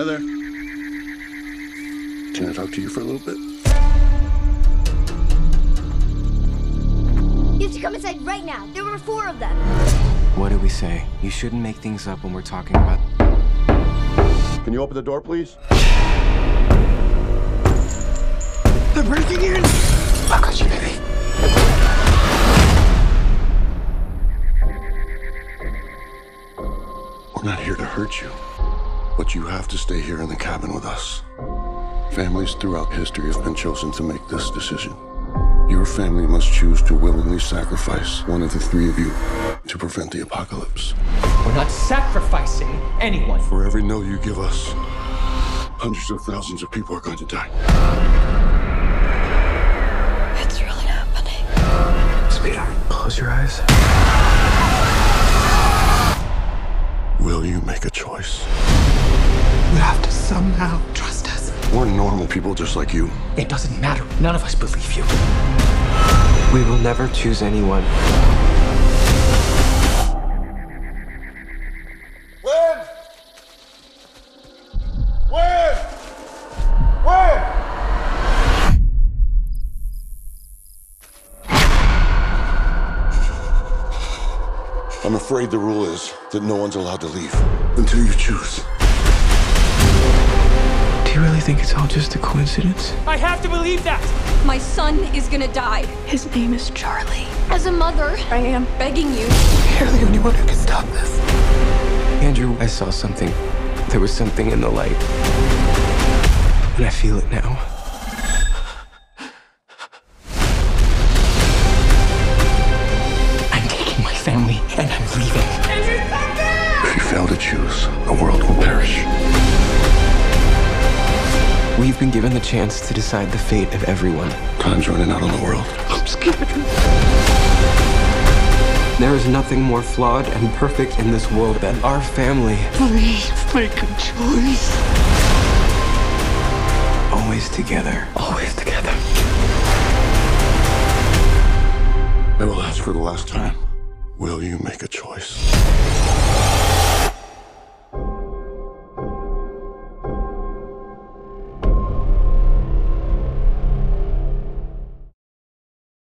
Hi there. Can I talk to you for a little bit? You have to come inside right now. There were four of them. What do we say? You shouldn't make things up when we're talking about. Can you open the door, please? They're breaking in! I got you, baby. We're not here to hurt you, but you have to stay here in the cabin with us. Families throughout history have been chosen to make this decision. Your family must choose to willingly sacrifice one of the three of you to prevent the apocalypse. We're not sacrificing anyone. For every no you give us, hundreds of thousands of people are going to die. It's really happening. Sweetheart, close your eyes. Will you make a choice? You have to somehow trust us. We're normal people just like you. It doesn't matter. None of us believe you. We will never choose anyone. When? When? When? I'm afraid the rule is that no one's allowed to leave until you choose. Do you really think it's all just a coincidence? I have to believe that. My son is gonna die. His name is Charlie. As a mother, I am begging you. You're the only one who can stop this. Andrew, I saw something. There was something in the light. And I feel it now. We've been given the chance to decide the fate of everyone. Time's running out on the world. I'm scared. There is nothing more flawed and perfect in this world than our family. Please make a choice. Always together. Always together. I will ask for the last time. Will you make a choice?